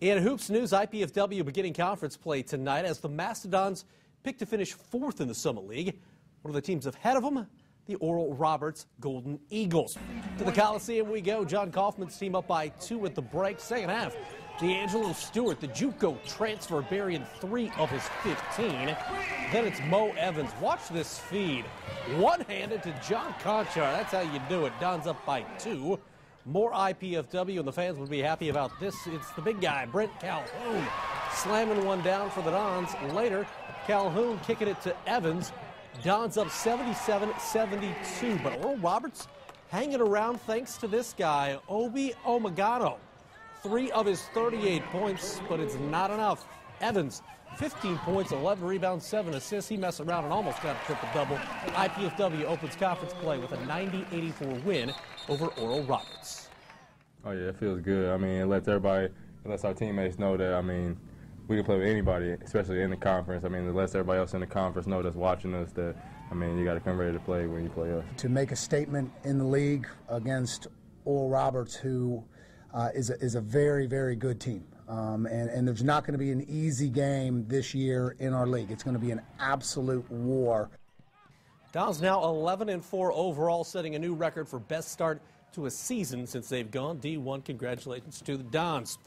In Hoops News, IPFW beginning conference play tonight as the Mastodons pick to finish fourth in the Summit League. One of the teams ahead of them, the Oral Roberts Golden Eagles. To the Coliseum we go. Jon Coffman's team up by two at the break. Second half, D'Angelo Stewart, the JUCO transfer, burying three of his 15. Then it's Mo Evans. Watch this feed. One-handed to John Konchar. That's how you do it. Don's up by two. More IPFW, and the fans would be happy about this. It's the big guy, Brent Calhoun, slamming one down for the Dons. Later, Calhoun kicking it to Evans. Dons up 77 72. But Oral Roberts hanging around thanks to this guy, Obi Emegano. Three of his 38 points, but it's not enough. Evans, 15 points, 11 rebounds, 7 assists. He messed around and almost got a triple double. IPFW opens conference play with a 90 84 win over Oral Roberts. Oh yeah, it feels good. I mean, it lets everybody, it lets our teammates know that I mean, we can play with anybody, especially in the conference. I mean, it lets everybody else in the conference know that's watching us that I mean, you got to come ready to play when you play us. To make a statement in the league against Oral Roberts, who uh, is a, is a very very good team. Um, and, and there's not going to be an easy game this year in our league. It's going to be an absolute war. Dons now 11 and 4 overall, setting a new record for best start to a season since they've gone D1. Congratulations to the Dons.